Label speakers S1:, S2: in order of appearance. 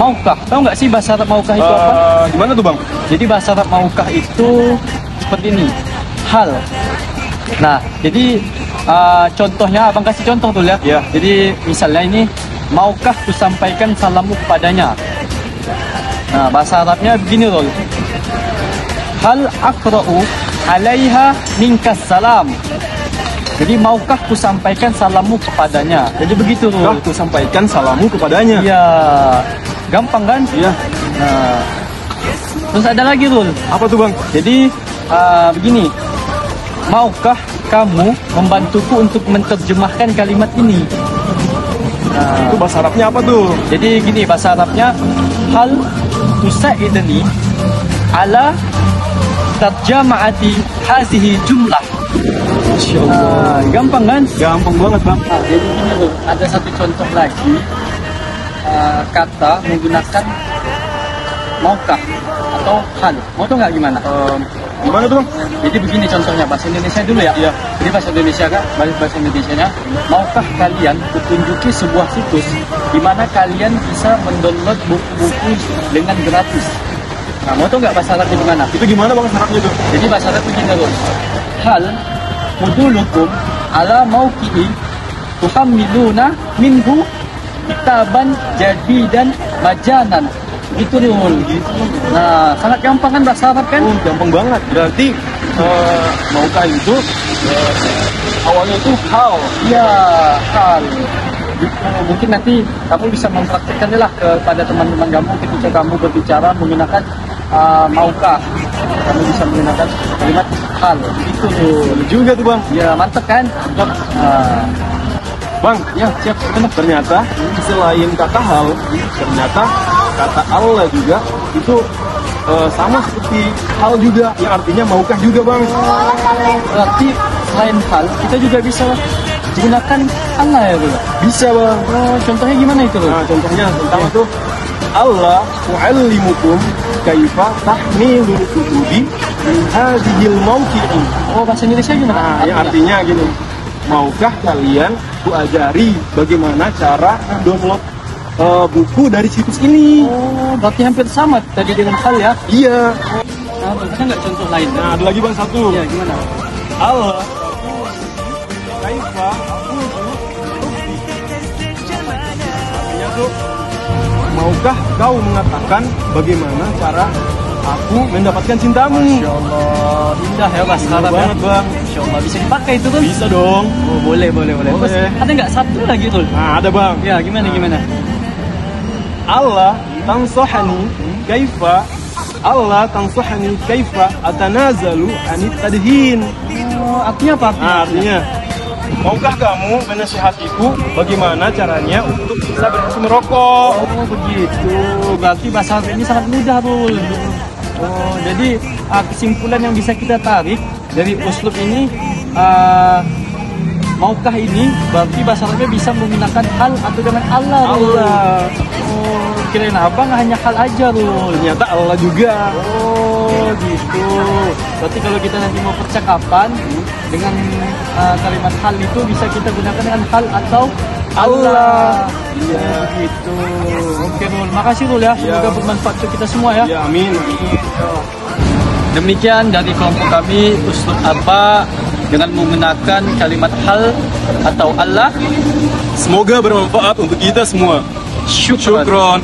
S1: maukah. Tahu nggak sih bahasa Arab maukah itu apa?
S2: Uh, gimana tuh bang?
S1: Jadi bahasa Arab maukah itu seperti ini. Hal. Nah, jadi uh, contohnya abang kasih contoh dulu ya.
S2: Ya.
S1: Jadi misalnya ini maukah ku sampaikan salammu kepadanya? Nah, bahasa Arabnya begini loh. Hal akra'u alaiha minkas salam. Jadi maukah ku sampaikan salammu kepadanya? Jadi begitu
S2: ku sampaikan salammu kepadanya.
S1: Iya. Gampang kan?
S2: Iya.
S1: Nah. Terus ada lagi Rul.
S2: Apa tuh bang?
S1: Jadi uh, begini, maukah kamu membantuku untuk menerjemahkan kalimat ini? Nah,
S2: Itu bahasa Arabnya apa tuh?
S1: jadi gini bahasa Arabnya hal tusaidni ala tarjamaati hazihi jumlah. Nah, gampang kan?
S2: Gampang banget bang.
S1: Nah, jadi gini loh, ada satu contoh lagi uh, kata menggunakan maukah atau hal. Mau tau nggak gimana?
S2: Um, gimana tuh?
S1: Jadi begini contohnya bahasa Indonesia dulu ya.
S2: Iya.
S1: Jadi bahasa Indonesia kan bahasa bahasa Indonesia-nya maukah kalian kutunjuki sebuah situs di mana kalian bisa mendownload buku-buku dengan gratis. Nah, mau tau nggak bahasa Arabnya gimana?
S2: Itu gimana bang Arabnya tuh?
S1: Jadi bahasa Arab begini loh. Hal mudulukum ala mauki'i tuhammiluna minhu kitaban jadidan majanan. Gitu Rul. Nah, sangat gampang kan bahasa Arab kan?
S2: Oh, gampang banget. Berarti uh, maukah itu uh, awalnya itu hal.
S1: Iya, hal. Mungkin nanti kamu bisa mempraktikkannya lah kepada teman-teman kamu ketika kamu berbicara menggunakan uh, maukah. Kamu bisa menggunakan kalimat hal. Tuh.
S2: Bener juga tuh bang.
S1: Ya, mantep kan? Nah,
S2: Bang,
S1: ya, siap.
S2: Ternyata selain kata hal, ternyata kata Allah juga itu eh, sama seperti hal juga yang artinya maukah juga bang.
S1: Berarti selain hal, kita juga bisa menggunakan Allah ya, Bro?
S2: Bisa bang.
S1: Oh, contohnya gimana itu, Bro?
S2: Nah contohnya pertama tuh Allah mu'allimukum kaifa tahmilul kutubi min hadhil mawqi'i.
S1: Oh, bahasa Indonesia gimana?
S2: Nah, yang artinya gini, maukah kalian kuajari bagaimana cara download eh, buku dari situs ini?
S1: Oh, berarti hampir sama tadi dengan hal ya.
S2: Iya.
S1: Nah, bisa nggak contoh lain?
S2: Nah, ada lagi bang satu.
S1: Ya, gimana?
S2: Allah kaifa Artinya tuh Maukah kau mengatakan bagaimana cara aku mendapatkan cintamu?
S1: Masya Allah, indah ya
S2: Indah
S1: Arab ya.
S2: banget bang
S1: Masya Allah, bisa dipakai itu tuh?
S2: Bisa dong
S1: Oh, boleh, boleh, boleh. Terus
S2: Boleh.
S1: ada nggak satu lagi tuh?
S2: Nah ada bang
S1: Ya, gimana, gimana?
S2: Allah tansohani kaifa Allah tansohani kaifa atanazalu anit tadhin
S1: Oh, artinya apa?
S2: Nah, artinya Maukah kamu menasihatiku bagaimana caranya untuk bisa berhenti merokok?
S1: Oh begitu. Berarti bahasa ini sangat mudah, Rul. Oh, jadi uh, kesimpulan yang bisa kita tarik dari uslub ini uh, maukah ini berarti bahasa Arabnya bisa menggunakan hal atau dengan Allah.
S2: Allah.
S1: Oh, kirain apa nggak hanya hal aja, Rul.
S2: Ternyata Allah juga.
S1: Oh, gitu. Berarti kalau kita nanti mau percakapan dengan uh, kalimat hal itu bisa kita gunakan dengan hal atau Allah. Iya, gitu. Makasih, Rul ya.
S2: Iya.
S1: Semoga bermanfaat untuk kita semua ya.
S2: Ya amin.
S1: Demikian dari kelompok kami uslub apa dengan menggunakan kalimat hal atau Allah.
S2: Semoga bermanfaat untuk kita semua.
S1: Syukron.
S2: Syukron.